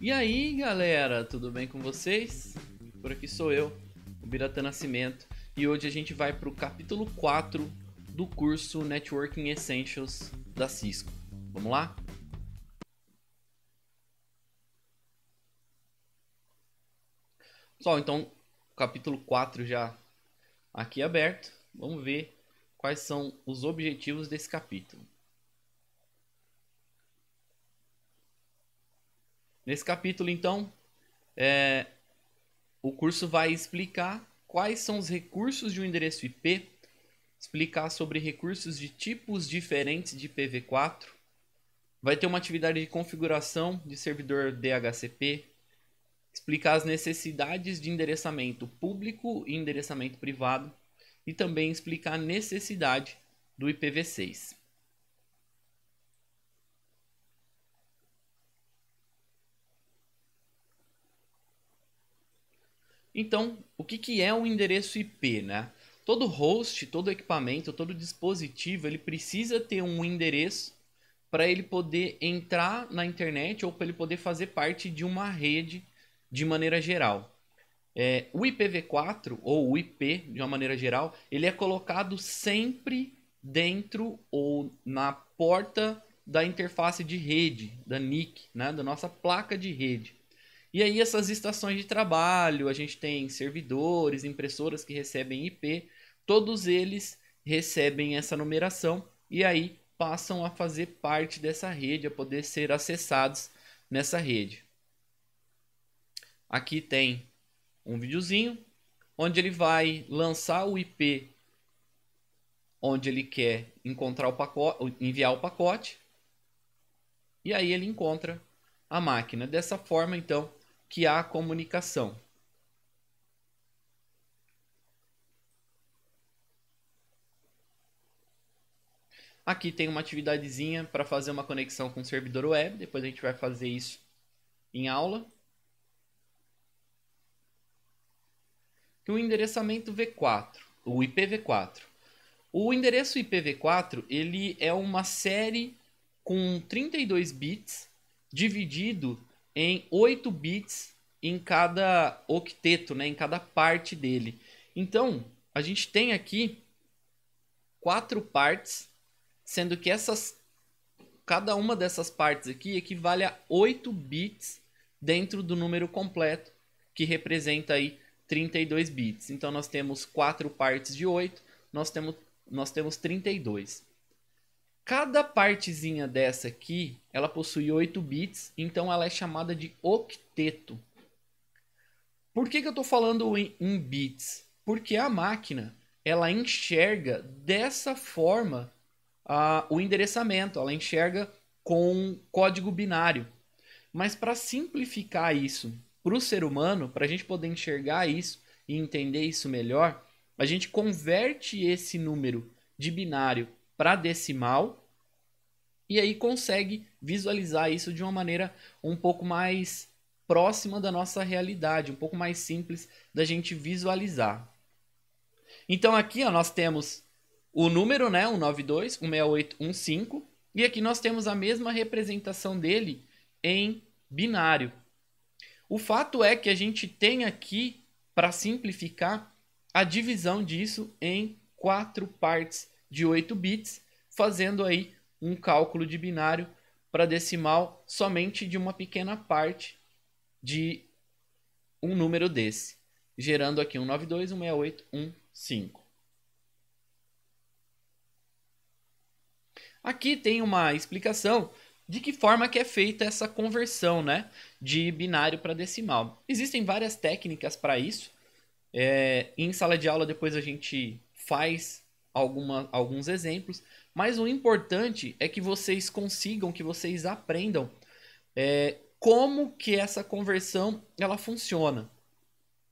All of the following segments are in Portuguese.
E aí, galera, tudo bem com vocês? Por aqui sou eu, o Birata Nascimento, e hoje a gente vai para o capítulo 4 do curso Networking Essentials da Cisco. Vamos lá? Pessoal, então, capítulo 4 já aqui aberto. Vamos ver quais são os objetivos desse capítulo. Nesse capítulo, então, é, o curso vai explicar quais são os recursos de um endereço IP, explicar sobre recursos de tipos diferentes de IPv4, vai ter uma atividade de configuração de servidor DHCP, explicar as necessidades de endereçamento público e endereçamento privado e também explicar a necessidade do IPv6. Então, o que, que é um endereço IP, né? Todo host, todo equipamento, todo dispositivo, ele precisa ter um endereço para ele poder entrar na internet ou para ele poder fazer parte de uma rede de maneira geral. É, o IPv4 ou o IP de uma maneira geral, ele é colocado sempre dentro ou na porta da interface de rede, da NIC, né, da nossa placa de rede. E aí essas estações de trabalho, a gente tem servidores, impressoras que recebem IP, todos eles recebem essa numeração e aí passam a fazer parte dessa rede, a poder ser acessados nessa rede. Aqui tem um videozinho onde ele vai lançar o IP onde ele quer encontrar o pacote, enviar o pacote e aí ele encontra a máquina. Dessa forma, então, que há comunicação. Aqui tem uma atividadezinha para fazer uma conexão com o servidor web, depois a gente vai fazer isso em aula. O endereçamento V4, o IPv4. O endereço IPv4, ele é uma série com 32 bits dividido em 8 bits em cada octeto, né, em cada parte dele. Então, a gente tem aqui quatro partes, sendo que essas cada uma dessas partes aqui equivale a 8 bits dentro do número completo, que representa aí 32 bits. Então nós temos quatro partes de 8, nós temos nós temos 32. Cada partezinha dessa aqui, ela possui 8 bits, então ela é chamada de octeto. Por que, que eu estou falando em, em bits? Porque a máquina, ela enxerga dessa forma o endereçamento, ela enxerga com código binário. Mas para simplificar isso para o ser humano, para a gente poder enxergar isso e entender isso melhor, a gente converte esse número de binário para decimal e aí consegue visualizar isso de uma maneira um pouco mais próxima da nossa realidade, um pouco mais simples da gente visualizar. Então aqui ó, nós temos o número, né, 192, 16815, e aqui nós temos a mesma representação dele em binário. O fato é que a gente tem aqui, para simplificar, a divisão disso em quatro partes de 8 bits, fazendo aí um cálculo de binário para decimal somente de uma pequena parte de um número desse, gerando aqui um 92, um 68, um 5. Aqui tem uma explicação de que forma que é feita essa conversão né, de binário para decimal. Existem várias técnicas para isso. É, em sala de aula depois a gente faz alguma, alguns exemplos, mas o importante é que vocês consigam, que vocês aprendam é, como que essa conversão ela funciona,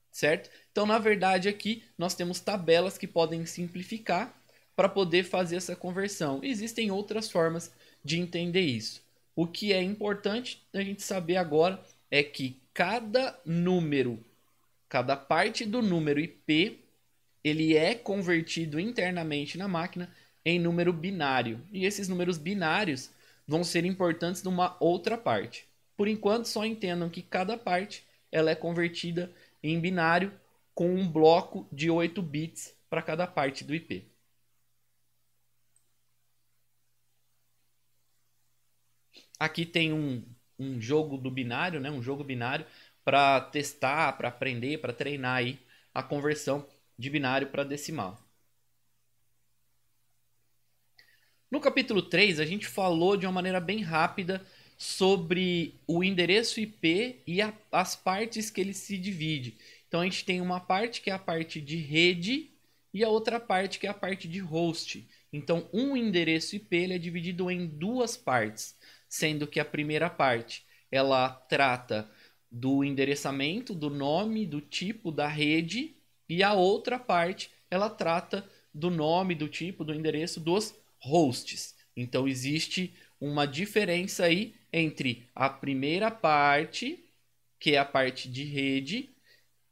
certo? Então, na verdade, aqui nós temos tabelas que podem simplificar para poder fazer essa conversão. Existem outras formas de entender isso. O que é importante a gente saber agora é que cada número, cada parte do número IP ele é convertido internamente na máquina em número binário. E esses números binários vão ser importantes numa outra parte. Por enquanto, só entendam que cada parte ela é convertida em binário com um bloco de 8 bits para cada parte do IP. Aqui tem um, um jogo do binário, né? um jogo binário para testar, para aprender, para treinar aí a conversão de binário para decimal. No capítulo 3, a gente falou de uma maneira bem rápida sobre o endereço IP e a, as partes que ele se divide. Então a gente tem uma parte que é a parte de rede e a outra parte que é a parte de host. Então um endereço IP ele é dividido em duas partes, sendo que a primeira parte ela trata do endereçamento, do nome, do tipo da rede e a outra parte ela trata do nome, do tipo, do endereço dos hosts. Então existe uma diferença aí entre a primeira parte, que é a parte de rede,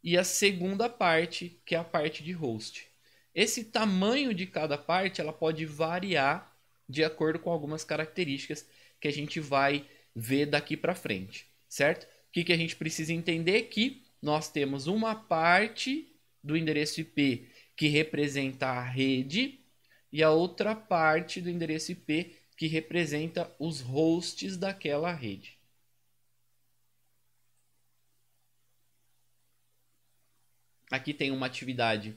e a segunda parte, que é a parte de host. Esse tamanho de cada parte ela pode variar de acordo com algumas características que a gente vai ver daqui para frente, certo? O que, que a gente precisa entender que nós temos uma parte do endereço IP que representa a rede e a outra parte do endereço IP que representa os hosts daquela rede. Aqui tem uma atividade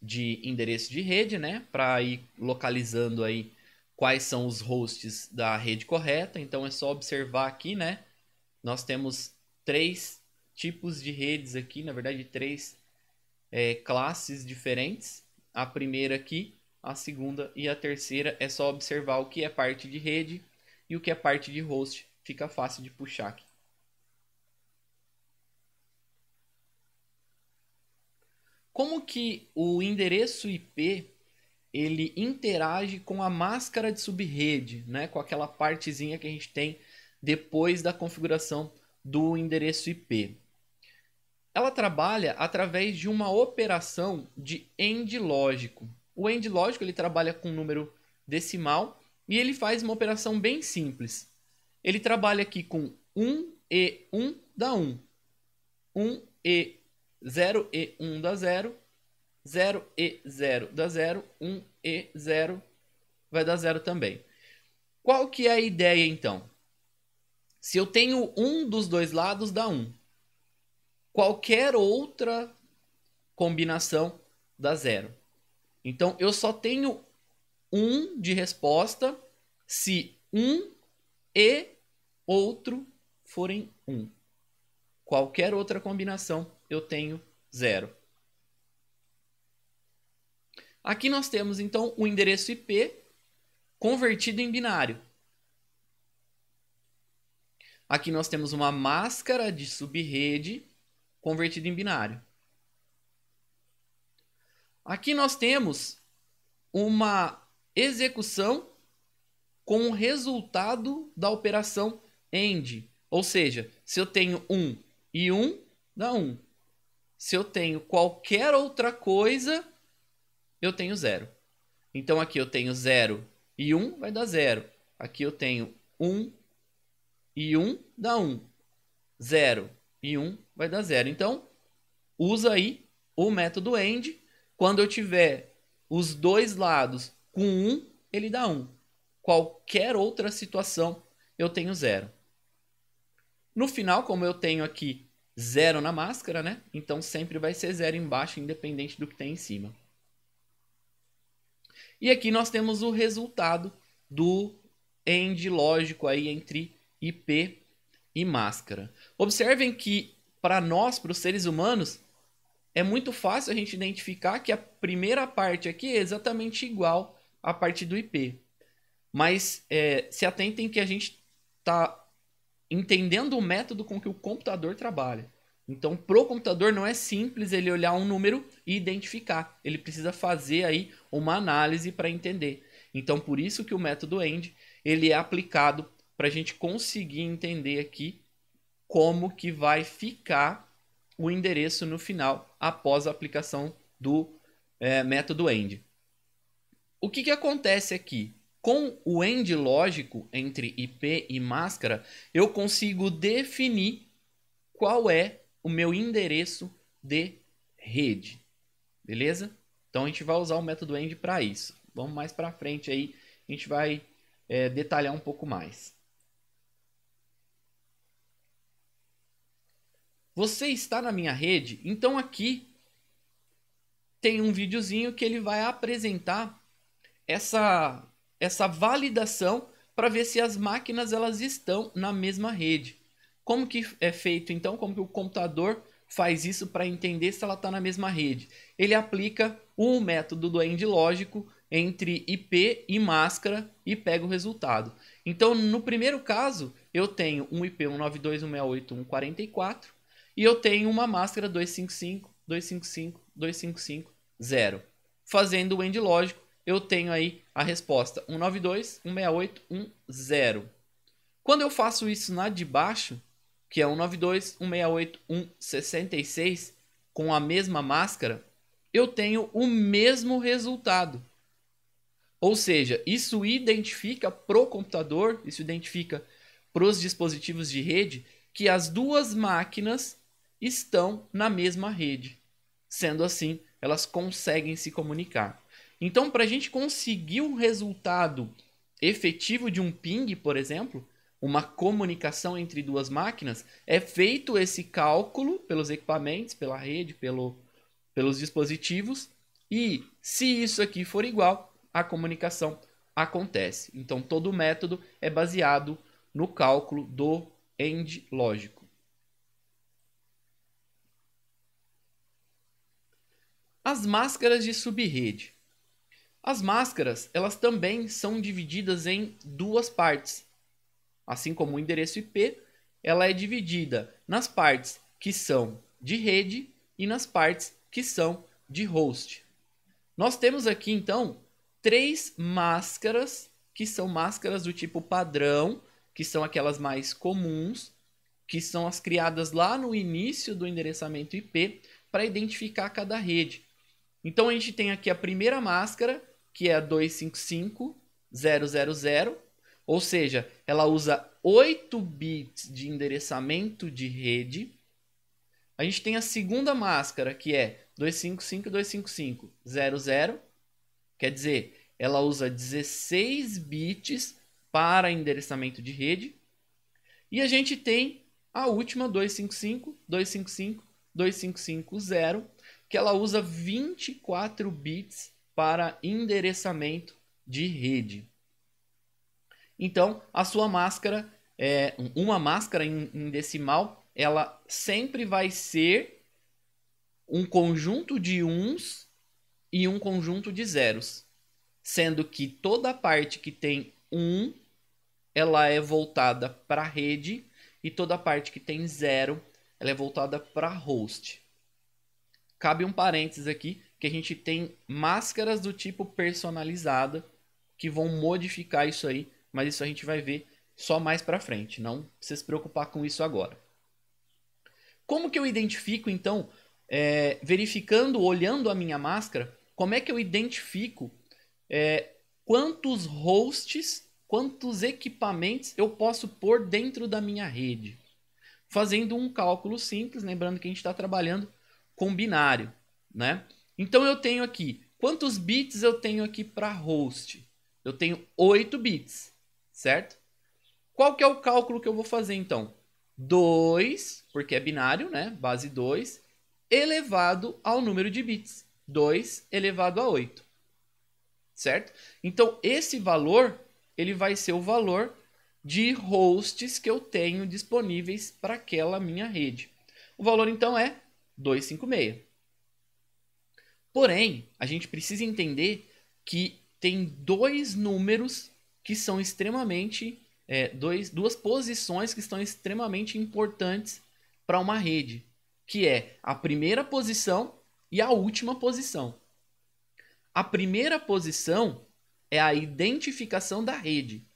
de endereço de rede, né, para ir localizando aí quais são os hosts da rede correta. Então é só observar aqui, né? Nós temos três tipos de redes aqui, na verdade três é, classes diferentes. A primeira aqui a segunda e a terceira é só observar o que é parte de rede e o que é parte de host. Fica fácil de puxar aqui. Como que o endereço IP ele interage com a máscara de subrede, né? com aquela partezinha que a gente tem depois da configuração do endereço IP. Ela trabalha através de uma operação de end lógico. O end lógico ele trabalha com número decimal e ele faz uma operação bem simples. Ele trabalha aqui com 1 e 1 dá 1. 1 e 0 e 1 dá 0. 0 e 0 dá 0. 1 e 0 vai dar 0 também. Qual que é a ideia então? Se eu tenho um dos dois lados, dá 1. Qualquer outra combinação dá 0. Então eu só tenho um de resposta se um e outro forem um. Qualquer outra combinação eu tenho zero. Aqui nós temos então o endereço IP convertido em binário. Aqui nós temos uma máscara de subrede convertida em binário. Aqui nós temos uma execução com o resultado da operação AND. Ou seja, se eu tenho 1 e 1, dá 1. Se eu tenho qualquer outra coisa, eu tenho 0. Então aqui eu tenho 0 e 1, vai dar 0. Aqui eu tenho 1 e 1, dá 1. 0 e 1 vai dar 0. Então, usa aí o método AND quando eu tiver os dois lados com 1, um, ele dá 1. Um. Qualquer outra situação, eu tenho 0. No final, como eu tenho aqui 0 na máscara, né? Então sempre vai ser 0 embaixo, independente do que tem em cima. E aqui nós temos o resultado do end lógico aí entre IP e máscara. Observem que para nós, para os seres humanos, é muito fácil a gente identificar que a primeira parte aqui é exatamente igual à parte do IP. Mas é, se atentem que a gente está entendendo o método com que o computador trabalha. Então, pro computador não é simples ele olhar um número e identificar. Ele precisa fazer aí uma análise para entender. Então, por isso que o método END ele é aplicado para a gente conseguir entender aqui como que vai ficar o endereço no final após a aplicação do é, método end. O que, que acontece aqui? Com o end lógico entre IP e máscara, eu consigo definir qual é o meu endereço de rede. Beleza? Então a gente vai usar o método end para isso. Vamos mais para frente aí, a gente vai é, detalhar um pouco mais. Você está na minha rede, então aqui tem um videozinho que ele vai apresentar essa, essa validação para ver se as máquinas elas estão na mesma rede. Como que é feito então? Como que o computador faz isso para entender se ela está na mesma rede? Ele aplica o método do end lógico entre IP e máscara e pega o resultado. Então, no primeiro caso, eu tenho um IP 192.168.144 e eu tenho uma máscara 255, 255, 255, 0. Fazendo o end lógico, eu tenho aí a resposta 192, 168, 10. Quando eu faço isso na de baixo, que é 192, 168, 166, com a mesma máscara, eu tenho o mesmo resultado. Ou seja, isso identifica pro computador, isso identifica para os dispositivos de rede que as duas máquinas estão na mesma rede. Sendo assim, elas conseguem se comunicar. Então, para a gente conseguir um resultado efetivo de um ping, por exemplo, uma comunicação entre duas máquinas, é feito esse cálculo pelos equipamentos, pela rede, pelo, pelos dispositivos, e se isso aqui for igual, a comunicação acontece. Então, todo o método é baseado no cálculo do end lógico. As máscaras de subrede. As máscaras, elas também são divididas em duas partes. Assim como o endereço IP, ela é dividida nas partes que são de rede e nas partes que são de host. Nós temos aqui então três máscaras, que são máscaras do tipo padrão, que são aquelas mais comuns, que são as criadas lá no início do endereçamento IP para identificar cada rede. Então a gente tem aqui a primeira máscara, que é a 255.000, ou seja, ela usa 8 bits de endereçamento de rede. A gente tem a segunda máscara, que é 255.255.00, Quer dizer, ela usa 16 bits para endereçamento de rede. E a gente tem a última 255, 255, 2550, que ela usa 24 bits para endereçamento de rede. Então, a sua máscara, é, uma máscara em, decimal, ela sempre vai ser um conjunto de uns e um conjunto de zeros, sendo que toda parte que tem 1 ela é voltada para a rede e toda parte que tem zero ela é voltada para host. Cabe um parênteses aqui que a gente tem máscaras do tipo personalizada que vão modificar isso aí, mas isso a gente vai ver só mais para frente, não precisa se preocupar com isso agora. Como que eu identifico então, é, verificando, olhando a minha máscara, como é que eu identifico é, quantos hosts, quantos equipamentos eu posso pôr dentro da minha rede? Fazendo um cálculo simples, lembrando que a gente está trabalhando com binário, né? Então eu tenho aqui, quantos bits eu tenho aqui para host? Eu tenho 8 bits, certo? Qual que é o cálculo que eu vou fazer então? 2, porque é binário, né? Base 2, elevado ao número de bits. 2 elevado a 8. Certo? Então, esse valor, ele vai ser o valor de hosts que eu tenho disponíveis para aquela minha rede. O valor, então, é 256. Porém, a gente precisa entender que tem dois números que são extremamente. É, dois, duas posições que estão extremamente importantes para uma rede, que é a primeira posição e a última posição. A primeira posição é a identificação da rede.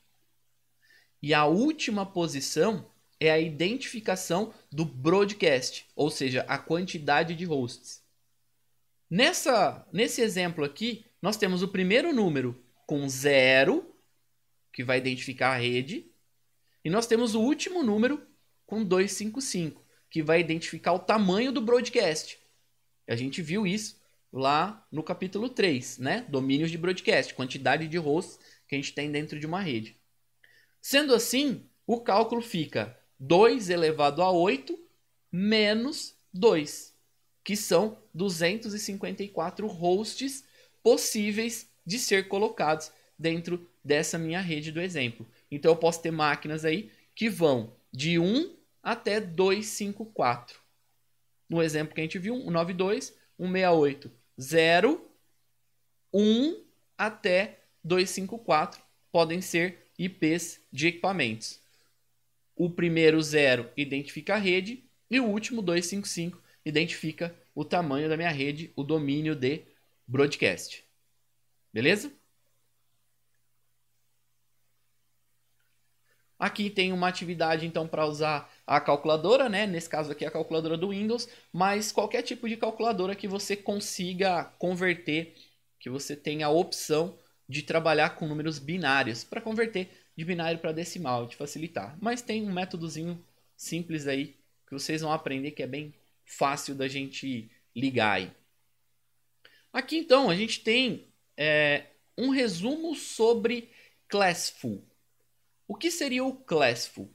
E a última posição é a identificação do broadcast, ou seja, a quantidade de hosts. Nessa, nesse exemplo aqui, nós temos o primeiro número com 0 que vai identificar a rede. E nós temos o último número com 255, que vai identificar o tamanho do broadcast. A gente viu isso lá no capítulo 3, né? Domínios de broadcast, quantidade de hosts que a gente tem dentro de uma rede. Sendo assim, o cálculo fica 2 elevado a 8 menos 2, que são 254 hosts possíveis de ser colocados dentro dessa minha rede do exemplo. Então eu posso ter máquinas aí que vão de 1 até 254. No exemplo que a gente viu, 192, 168, 0, 1 até 254 podem ser IPs de equipamentos. O primeiro 0 identifica a rede e o último 255 identifica o tamanho da minha rede, o domínio de broadcast. Beleza? Aqui tem uma atividade então para usar a calculadora, né? Nesse caso aqui a calculadora do Windows, mas qualquer tipo de calculadora que você consiga converter, que você tenha a opção de trabalhar com números binários para converter de binário para decimal, de facilitar. Mas tem um métodozinho simples aí que vocês vão aprender que é bem fácil da gente ligar aí. Aqui então a gente tem é, um resumo sobre Classful. O que seria o Classful?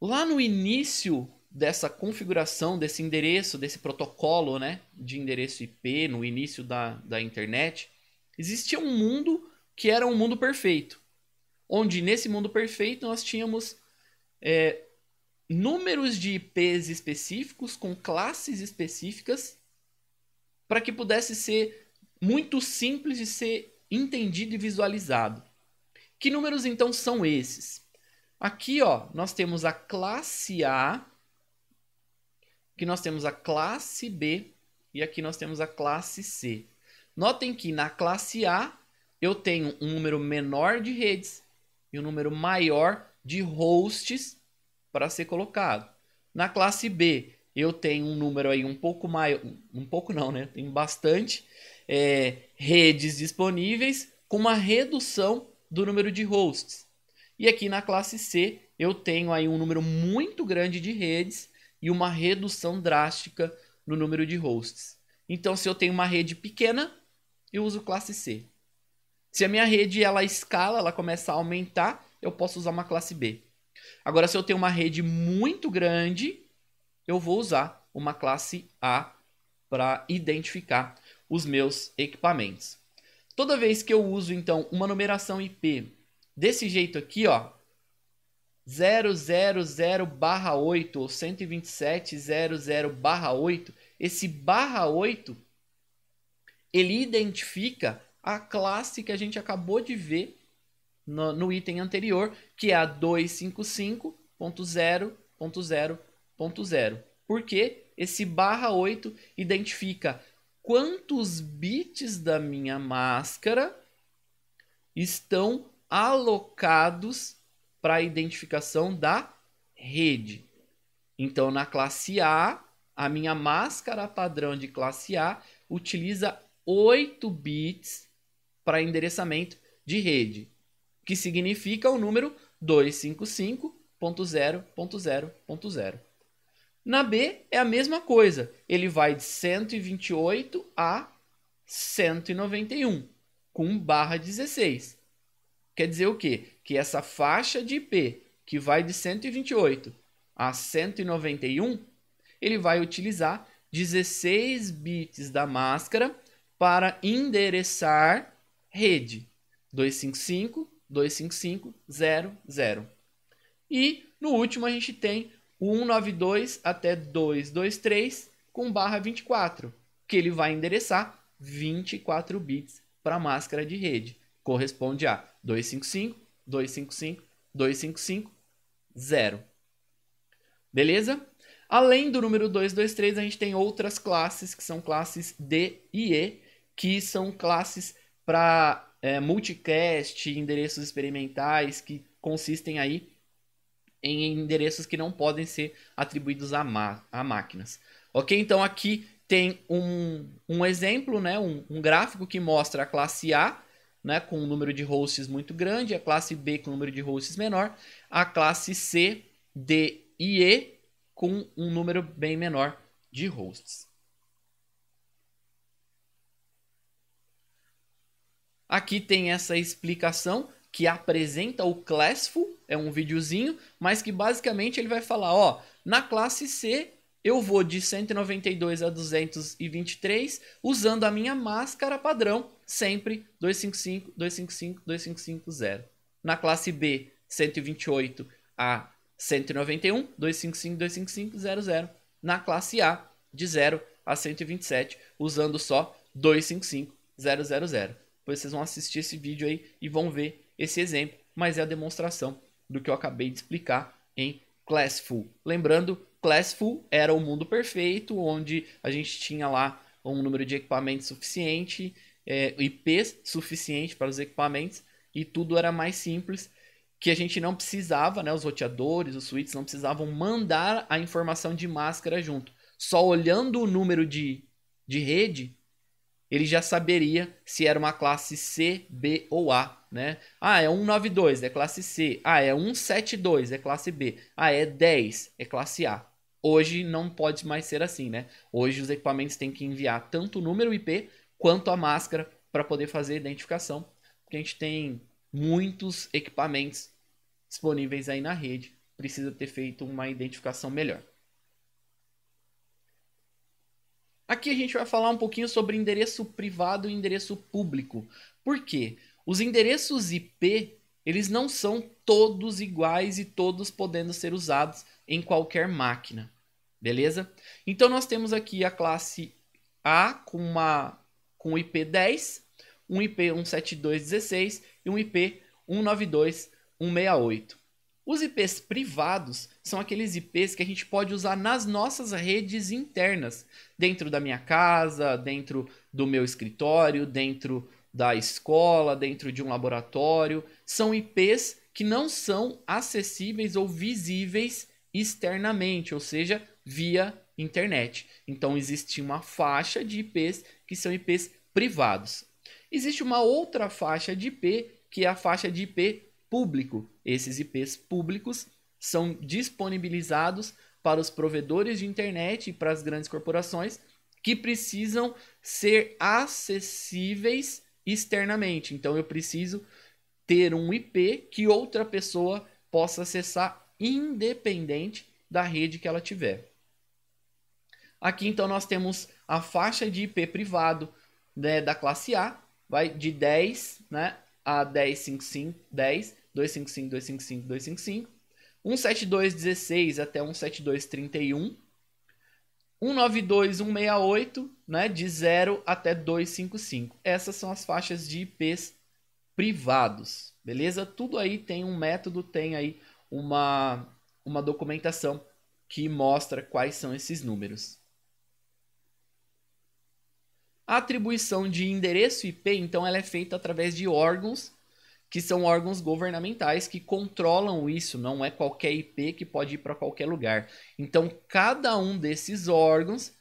Lá no início dessa configuração, desse endereço, desse protocolo né, de endereço IP, no início da, da internet, existia um mundo que era um mundo perfeito. Onde nesse mundo perfeito nós tínhamos é, números de IPs específicos com classes específicas para que pudesse ser muito simples de ser entendido e visualizado. Que números então são esses? Aqui, ó, nós temos a classe A, aqui nós temos a classe B e aqui nós temos a classe C. Notem que na classe A eu tenho um número menor de redes e um número maior de hosts para ser colocado. Na classe B, eu tenho um número aí um pouco maior, um pouco não, né? Tem bastante é, redes disponíveis com uma redução do número de hosts. E aqui na classe C, eu tenho aí um número muito grande de redes e uma redução drástica no número de hosts. Então, se eu tenho uma rede pequena, eu uso classe C. Se a minha rede ela escala, ela começa a aumentar, eu posso usar uma classe B. Agora, se eu tenho uma rede muito grande, eu vou usar uma classe A para identificar os meus equipamentos. Toda vez que eu uso, então, uma numeração IP desse jeito aqui, ó, 000/8 ou 127.00/8, esse barra 8 ele identifica a classe que a gente acabou de ver no, no item anterior, que é a 255.0.0.0. Porque esse barra 8 identifica quantos bits da minha máscara estão alocados para a identificação da rede. Então, na classe A, a minha máscara padrão de classe A utiliza 8 bits para endereçamento de rede que significa o número 255.0.0.0. Na B é a mesma coisa, ele vai de 128 a 191 com barra 16. Quer dizer o quê? Que essa faixa de IP que vai de 128 a 191, ele vai utilizar 16 bits da máscara para endereçar rede 255 255.0.0. E no último a gente tem o 192 até 223 com barra 24, que ele vai endereçar 24 bits para a máscara de rede. Corresponde a 255, 255, 255, 0. Beleza? Além do número 223, a gente tem outras classes que são classes D e E, que são classes para é, multicast, endereços experimentais que consistem aí em endereços que não podem ser atribuídos a, a máquinas. Ok? Então aqui tem um, um exemplo, né? Um, um, gráfico que mostra a classe A né, com um número de hosts muito grande, a classe B com um número de hosts menor, a classe C, D e E com um número bem menor de hosts. Aqui tem essa explicação que apresenta o Classful, é um videozinho, mas que basicamente ele vai falar, ó, na classe C eu vou de 192 a 223 usando a minha máscara padrão, sempre 255, 255, 2550. Na classe B, 128 a 191, 255, 255, 00. Na classe A, de 0 a 127, usando só 255, 000. Depois vocês vão assistir esse vídeo aí e vão ver esse exemplo, mas é a demonstração do que eu acabei de explicar em Classful. Lembrando, Classful era o mundo perfeito, onde a gente tinha lá um número de equipamentos suficiente, é, IPs suficiente para os equipamentos, e tudo era mais simples, que a gente não precisava, né, os roteadores, os switches não precisavam mandar a informação de máscara junto. Só olhando o número de, de rede, ele já saberia se era uma classe C, B ou A, né? Ah, é 192, é classe C. Ah, é 172, é classe B. Ah, é 10, é classe A. Hoje não pode mais ser assim, né? Hoje os equipamentos têm que enviar tanto o número IP quanto a máscara para poder fazer a identificação, porque a gente tem muitos equipamentos disponíveis aí na rede, precisa ter feito uma identificação melhor. Aqui a gente vai falar um pouquinho sobre endereço privado e endereço público. Por quê? Os endereços IP, eles não são todos iguais e todos podendo ser usados em qualquer máquina. Beleza? Então nós temos aqui a classe A com uma com IP 10, um IP 172.16 e um IP 192.168. Os IPs privados são aqueles IPs que a gente pode usar nas nossas redes internas, dentro da minha casa, dentro do meu escritório, dentro da escola, dentro de um laboratório. São IPs que não são acessíveis ou visíveis externamente, ou seja, via internet. Então existe uma faixa de IPs que são IPs privados. Existe uma outra faixa de IP que é a faixa de IP público. Esses IPs públicos são disponibilizados para os provedores de internet e para as grandes corporações que precisam ser acessíveis externamente. Então eu preciso ter um IP que outra pessoa possa acessar independente da rede que ela tiver. Aqui então nós temos a faixa de IP privado né, da classe A, vai de 10 né, a 10.55, 10, 255, 255, 255. 172, 16 até 172, 31. 192, 168, né, de 0 até 255. Essas são as faixas de IPs privados, beleza? Tudo aí tem um método, tem aí uma, uma documentação que mostra quais são esses números. A atribuição de endereço IP, então, ela é feita através de órgãos que são órgãos governamentais que controlam isso, não é qualquer IP que pode ir para qualquer lugar. Então, cada um desses órgãos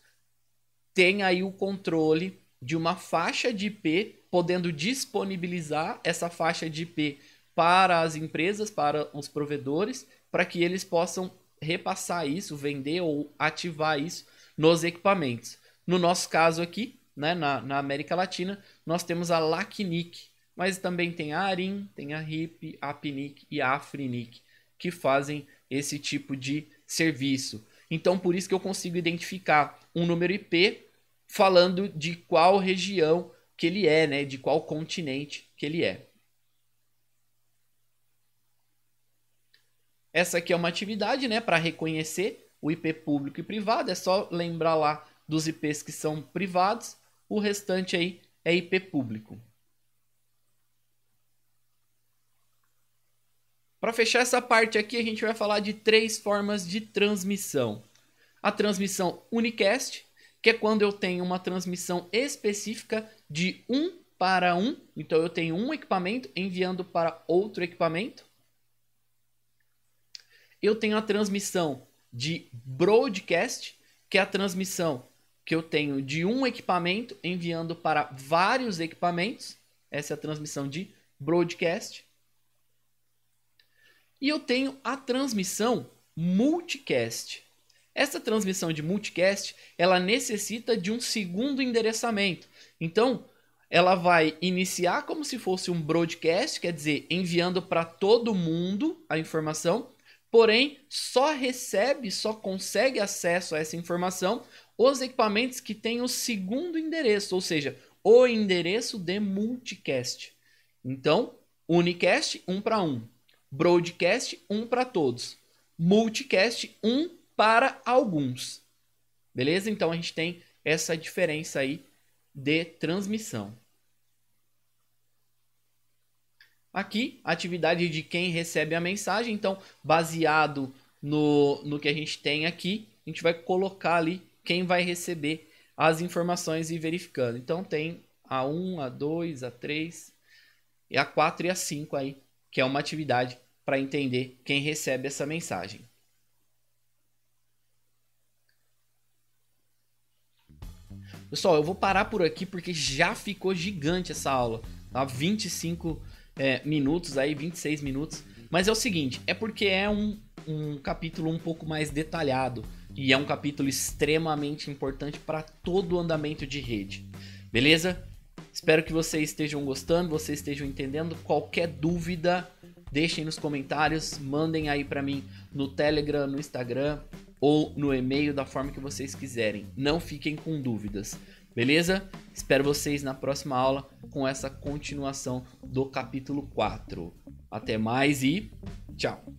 tem aí o controle de uma faixa de IP, podendo disponibilizar essa faixa de IP para as empresas, para os provedores, para que eles possam repassar isso, vender ou ativar isso nos equipamentos. No nosso caso aqui, né, na, na América Latina, nós temos a LACNIC, mas também tem a Arin, tem a RIP, a PNIC e a Afrinic, que fazem esse tipo de serviço. Então, por isso que eu consigo identificar um número IP falando de qual região que ele é, né? De qual continente que ele é. Essa aqui é uma atividade, né, para reconhecer o IP público e privado. É só lembrar lá dos IPs que são privados. O restante aí é IP público. Para fechar essa parte aqui, a gente vai falar de três formas de transmissão. A transmissão unicast, que é quando eu tenho uma transmissão específica de um para um. Então eu tenho um equipamento enviando para outro equipamento. Eu tenho a transmissão de broadcast, que é a transmissão que eu tenho de um equipamento enviando para vários equipamentos. Essa é a transmissão de broadcast. E eu tenho a transmissão multicast. Essa transmissão de multicast, ela necessita de um segundo endereçamento. Então, ela vai iniciar como se fosse um broadcast, quer dizer, enviando para todo mundo a informação, porém só recebe, só consegue acesso a essa informação os equipamentos que têm o segundo endereço, ou seja, o endereço de multicast. Então, unicast, um para um. Broadcast, um para todos. Multicast, um para alguns. Beleza? Então a gente tem essa diferença aí de transmissão. Aqui, atividade de quem recebe a mensagem. Então, baseado no, no que a gente tem aqui, a gente vai colocar ali quem vai receber as informações e verificando. Então, tem a 1, a 2, a 3, e a 4 e a 5 aí, que é uma atividade para entender quem recebe essa mensagem. Pessoal, eu vou parar por aqui porque já ficou gigante essa aula. Tá? 25 é, minutos aí, 26 minutos. Mas é o seguinte, é porque é um, um capítulo um pouco mais detalhado. E é um capítulo extremamente importante para todo o andamento de rede. Beleza? Espero que vocês estejam gostando, vocês estejam entendendo. Qualquer dúvida, deixem nos comentários, mandem aí para mim no Telegram, no Instagram ou no e-mail da forma que vocês quiserem. Não fiquem com dúvidas. Beleza? Espero vocês na próxima aula com essa continuação do capítulo 4. Até mais e tchau!